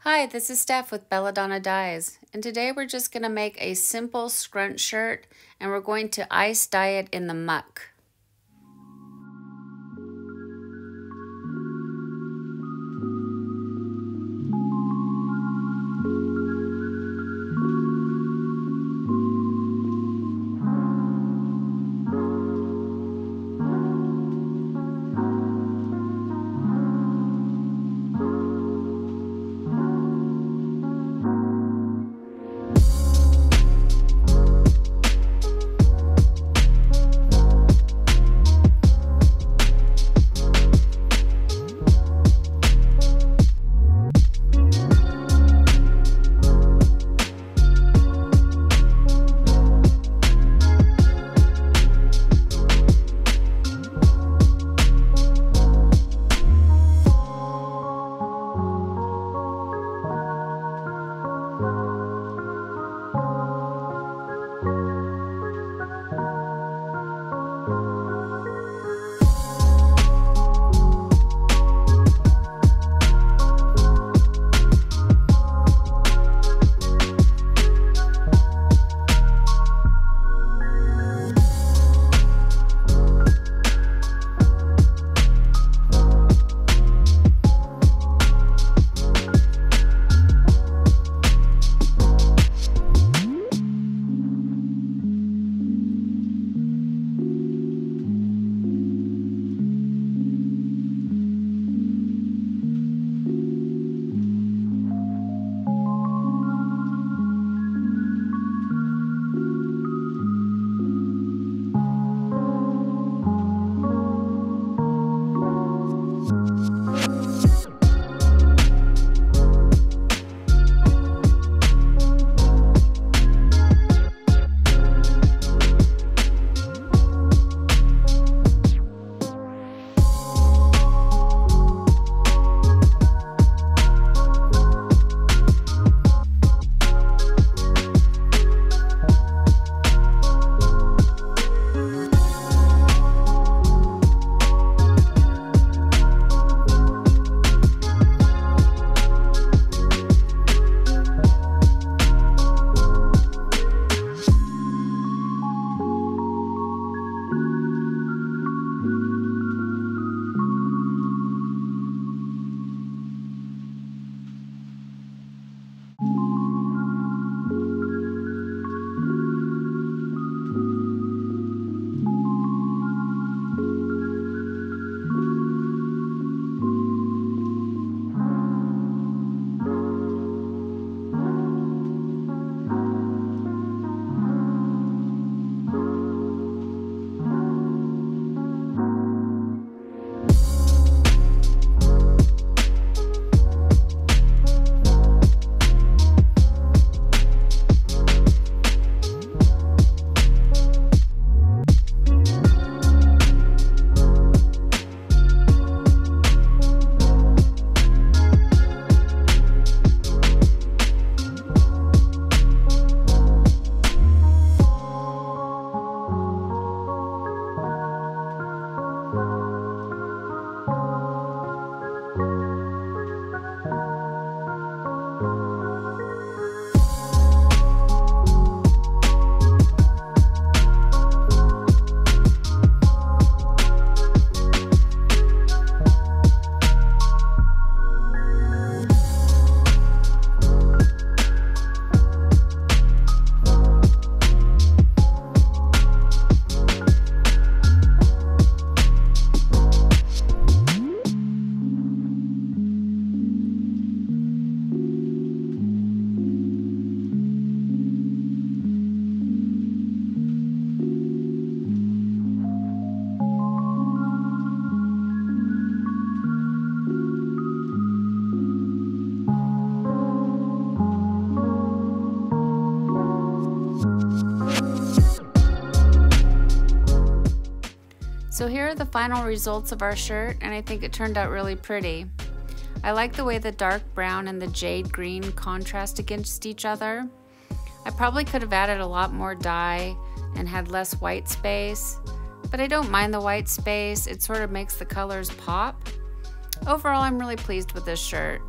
Hi, this is Steph with Belladonna Dyes, and today we're just going to make a simple scrunch shirt and we're going to ice dye it in the muck. So here are the final results of our shirt and I think it turned out really pretty. I like the way the dark brown and the jade green contrast against each other. I probably could have added a lot more dye and had less white space, but I don't mind the white space. It sort of makes the colors pop. Overall, I'm really pleased with this shirt.